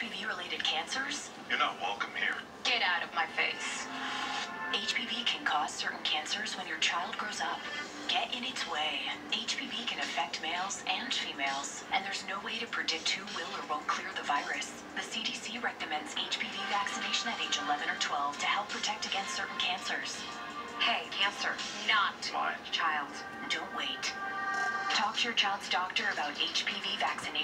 HPV-related cancers? You're not welcome here. Get out of my face. HPV can cause certain cancers when your child grows up. Get in its way. HPV can affect males and females, and there's no way to predict who will or won't clear the virus. The CDC recommends HPV vaccination at age 11 or 12 to help protect against certain cancers. Hey, cancer, not Mine. child. Don't wait. Talk to your child's doctor about HPV vaccination.